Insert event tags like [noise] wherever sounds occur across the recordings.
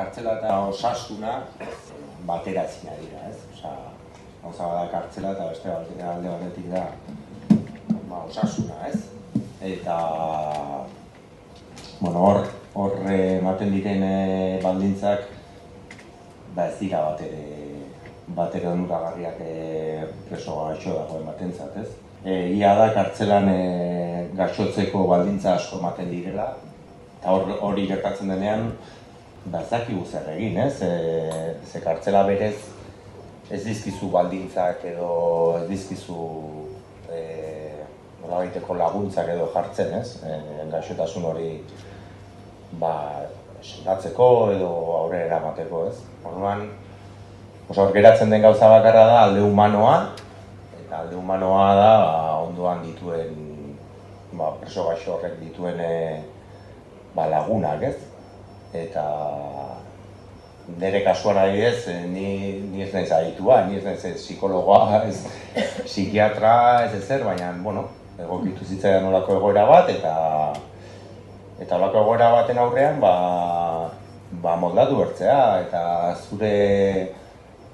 kartzela eta osasuna batera ezina dira, ez? Osa, gauza bada kartzela eta beste bat alde batetik da ba, osasuna, ez? Eta, bueno, hor, hor ematen diren eh, baldintzak ba ez dira bat ere bat ere onuragarriak e, preso gaixo dagoen batentzat, ez? E, ia da kartzelan e, gaixotzeko baldintza asko ematen direla, eta hor, hori gertatzen denean, ba zer egin, ez? E, ze kartzela berez ez dizkizu baldintzak edo ez dizkizu e, nolabaiteko laguntzak edo jartzen, ez? E, gaixotasun hori ba, sendatzeko edo aurrera eramateko, ez? Orduan, oso geratzen den gauza bakarra da alde humanoa, eta alde humanoa da ba, ondoan dituen ba, preso gaixo horrek dituen e, ba, lagunak, ez? Eta nire kasuan ari ez, e, ni, ni ez naiz aditua, ni ez naiz psikologoa, [laughs] ez psikiatra, ez ezer, baina, bueno, egokitu zitzaidan olako egoera bat, eta eta olako egoera baten aurrean, ba, ba moldatu bertzea, eta zure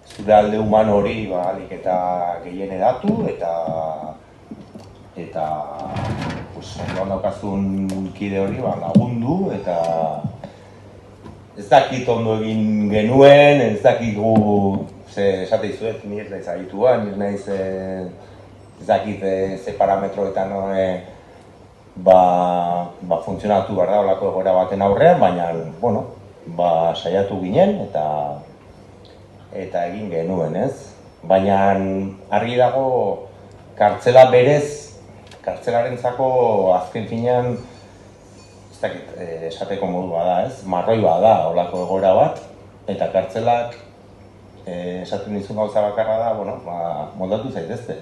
zure alde human hori ba, alik eta gehien edatu, eta eta pues, daukazun kide hori ba, lagundu, eta ez dakit ondo egin genuen, ez dakit gu, ze esate izuet, ni ez naiz agitua, ni ez naiz ez dakit ze parametroetan e, ba, ba, funtzionatu behar da olako egoera baten aurrean, baina, bueno, ba, saiatu ginen eta eta egin genuen, ez? Baina argi dago kartzela berez, kartzelarentzako azken finean ez dakit, eh, esateko modua da, ez? Marroi bada olako egoera bat eta kartzelak eh, esaten dizun gauza bakarra da, bueno, ba, moldatu zaitezte.